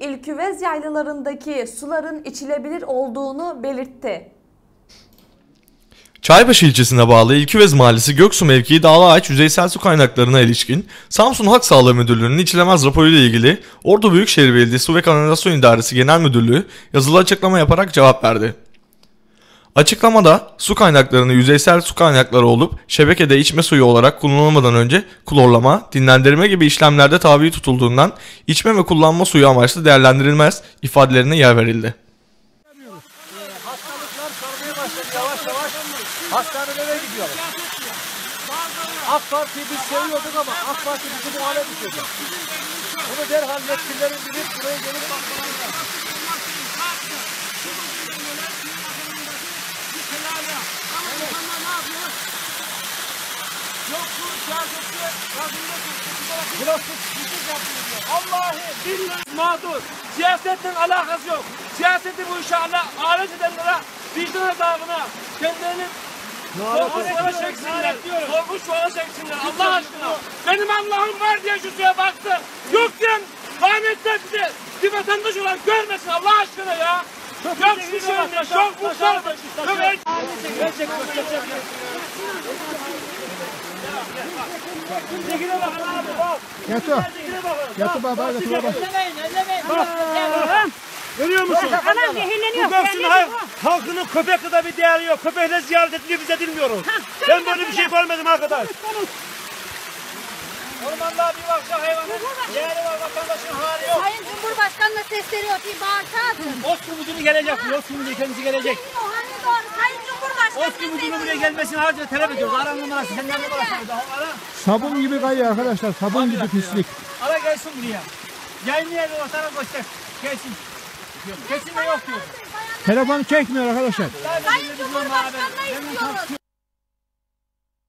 İlküvez yaylalarındaki suların içilebilir olduğunu belirtti. Çaybaşı ilçesine bağlı İlküvez Mahallesi Göksu mevkii Dağlı Ağaç yüzeysel su kaynaklarına ilişkin Samsun Halk Sağlığı Müdürlüğü'nün içilemez raporuyla ilgili Ordu Büyükşehir Belediyesi Su ve Kanalizasyon İdaresi Genel Müdürlüğü yazılı açıklama yaparak cevap verdi. Açıklamada su kaynaklarını yüzeysel su kaynakları olup şebekede içme suyu olarak kullanılmadan önce klorlama, dinlendirme gibi işlemlerde tabi tutulduğundan içme ve kullanma suyu amaçlı değerlendirilmez ifadelerine yer verildi. Hastalıklar sarmaya başladı yavaş yavaş. Hastanelere gidiyoruz. AK Parti'yi biz seviyorduk ama AK Parti bizi bu hale düşürdü. Bunu derhal yetkililerin bilip buraya gelip bakmaları lazım. Burası pislik yapıyor. Vallahi billahi mağdur. Siyasetten alakası yok. Siyaseti bu işe ala, alet edenlere, vicdan azabına, kendilerini korkunç yola çeksinler. Korkunç yola çeksinler. Allah aşkına. Benim Allah'ım var diye şu suya baktı. Yok diyen rahmetler bize bir vatandaş olarak görmesin Allah aşkına ya. Yok şu şöyle, yok bu şöyle. Yok el- Gerçek Çekile bakın abi bak. Bakın. Yato baba, yato baba. Görüyor musun? Anam Bu zehirleniyor. göksün hay- halkının köpek kadar bir değeri yok. Köpekle ziyaret ediliyor biz edilmiyoruz. Ben böyle bir şey görmedim arkadaş. Ormanda bir baksa hayvanın değeri var vatandaşın hali yok. Sayın Cumhurbaşkanı'na sesleniyor ki bağırsa atın. Müdürü gelecek. Müdürü kendisi gelecek. O hani doğru. Sayın Cumhurbaşkanı'na Osman müdürü buraya gelmesini harca talep ediyoruz. Ara numarası. Senden numarası. Ara. Sabun gibi kayıyor arkadaşlar. Sabun gibi pislik. Ara gelsin buraya. O sana göster. Gelsin. Kesin de yok diyor. Telefonu çekmiyor arkadaşlar. Sayın Cumhurbaşkanı'na istiyoruz.